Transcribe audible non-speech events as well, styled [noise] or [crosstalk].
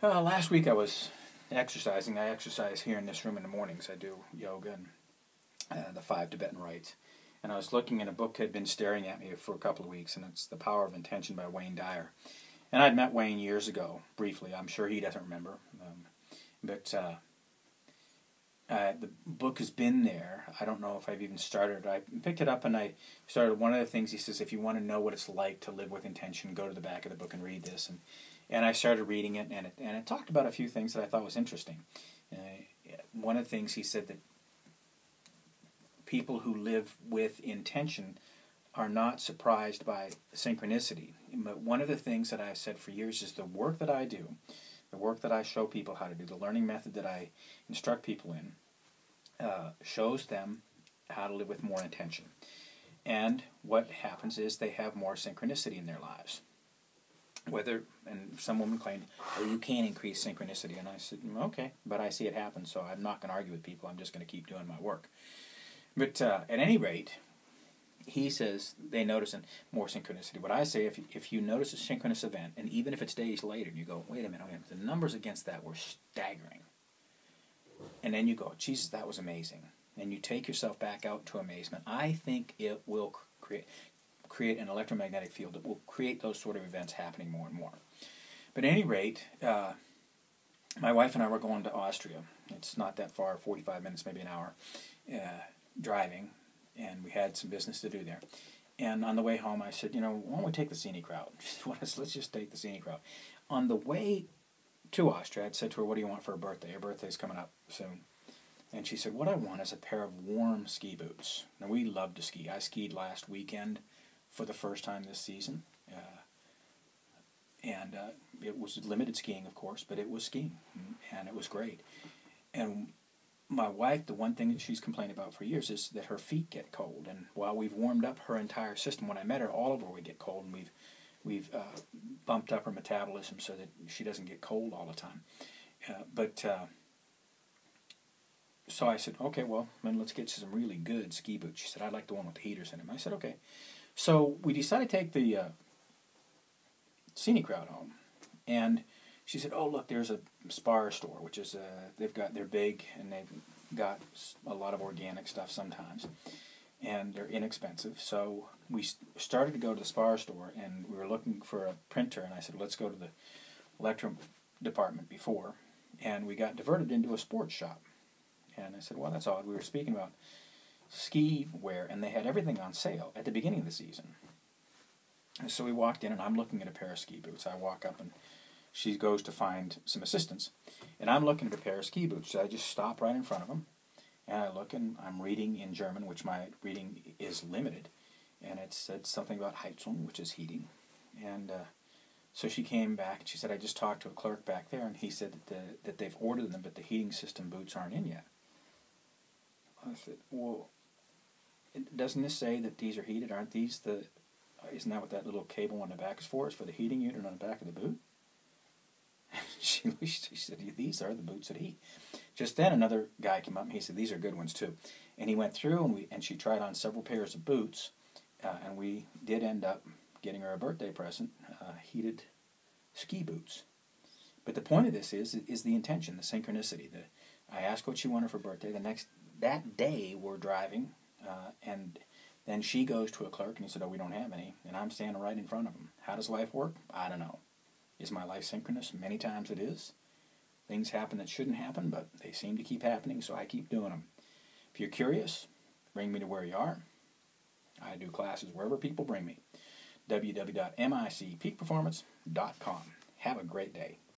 Uh, last week I was exercising. I exercise here in this room in the mornings. I do yoga and uh, the five Tibetan rites. And I was looking at a book that had been staring at me for a couple of weeks, and it's The Power of Intention by Wayne Dyer. And I'd met Wayne years ago, briefly. I'm sure he doesn't remember. Um, but uh, uh, the book has been there. I don't know if I've even started. I picked it up and I started. One of the things he says, if you want to know what it's like to live with intention, go to the back of the book and read this. And and I started reading it, and it and it talked about a few things that I thought was interesting. Uh, one of the things he said that people who live with intention are not surprised by synchronicity. But one of the things that I've said for years is the work that I do, the work that I show people how to do, the learning method that I instruct people in, uh, shows them how to live with more intention. And what happens is they have more synchronicity in their lives. Whether, and some woman claimed, oh, you can't increase synchronicity. And I said, mm, okay, but I see it happen, so I'm not going to argue with people. I'm just going to keep doing my work. But uh, at any rate, he says they notice more synchronicity. What I say, if you, if you notice a synchronous event, and even if it's days later, and you go, wait a minute, wait a minute, the numbers against that were staggering. And then you go, Jesus, that was amazing. And you take yourself back out to amazement. I think it will create create an electromagnetic field that will create those sort of events happening more and more. But at any rate, uh, my wife and I were going to Austria. It's not that far, 45 minutes, maybe an hour, uh, driving and we had some business to do there. And on the way home, I said, you know, why don't we take the scenic route? [laughs] Let's just take the scenic route. On the way to Austria, I said to her, what do you want for her birthday? Her birthday's coming up soon. And she said, what I want is a pair of warm ski boots. Now, we love to ski. I skied last weekend for the first time this season. Uh, and uh, it was limited skiing, of course, but it was skiing, and it was great. And my wife, the one thing that she's complained about for years is that her feet get cold. And while we've warmed up her entire system, when I met her, all of her would get cold, and we've we've uh, bumped up her metabolism so that she doesn't get cold all the time. Uh, but uh, so I said, okay, well, then let's get you some really good ski boots. She said, I'd like the one with the heaters in them. I said, okay. So we decided to take the uh, scenic route home, and she said, "Oh, look, there's a Spar store, which is uh, they've got they're big and they've got a lot of organic stuff sometimes, and they're inexpensive." So we started to go to the Spar store, and we were looking for a printer, and I said, "Let's go to the electro department before," and we got diverted into a sports shop, and I said, "Well, that's odd." We were speaking about ski wear, and they had everything on sale at the beginning of the season. And so we walked in, and I'm looking at a pair of ski boots. I walk up and she goes to find some assistance. And I'm looking at a pair of ski boots. So I just stop right in front of them. And I look and I'm reading in German, which my reading is limited. And it said something about Heizung, which is heating. And uh, so she came back and she said, I just talked to a clerk back there, and he said that, the, that they've ordered them, but the heating system boots aren't in yet. I said, Well, doesn't this say that these are heated? Aren't these the. Isn't that what that little cable on the back is for? Is for the heating unit on the back of the boot? [laughs] she, [laughs] she said, These are the boots that heat. Just then, another guy came up and he said, These are good ones too. And he went through and, we, and she tried on several pairs of boots. Uh, and we did end up getting her a birthday present uh, heated ski boots. But the point of this is is the intention, the synchronicity. The, I asked what she wanted for birthday. The next that day we're driving, uh, and then she goes to a clerk and he said, "Oh, we don't have any," and I'm standing right in front of him. How does life work? I don't know. Is my life synchronous? Many times it is. Things happen that shouldn't happen, but they seem to keep happening, so I keep doing them. If you're curious, bring me to where you are. I do classes wherever people bring me. www.micpeakperformance.com. Have a great day.